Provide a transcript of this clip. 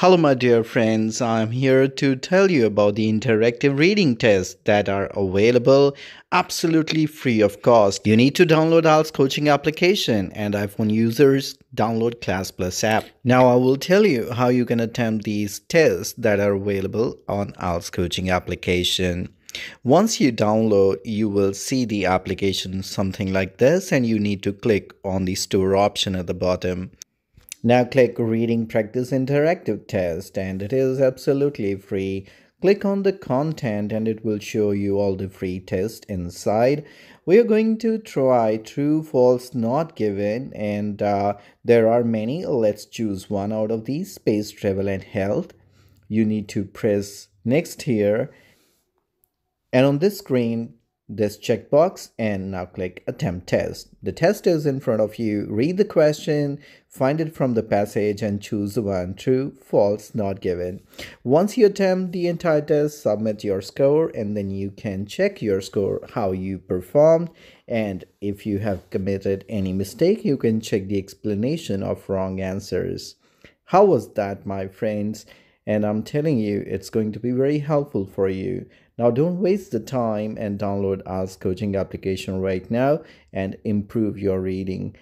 Hello, my dear friends. I'm here to tell you about the interactive reading tests that are available absolutely free of cost. You need to download IELTS coaching application and iPhone users download Class Plus app. Now, I will tell you how you can attempt these tests that are available on IELTS coaching application. Once you download, you will see the application something like this and you need to click on the store option at the bottom. Now click reading practice interactive test and it is absolutely free. click on the content and it will show you all the free tests inside we are going to try true false not given and uh, there are many let's choose one out of these space travel and health you need to press next here and on this screen this checkbox and now click attempt test. The test is in front of you. Read the question, find it from the passage and choose one true, false, not given. Once you attempt the entire test, submit your score and then you can check your score, how you performed and if you have committed any mistake, you can check the explanation of wrong answers. How was that my friends? And I'm telling you, it's going to be very helpful for you. Now don't waste the time and download IELTS Coaching application right now and improve your reading.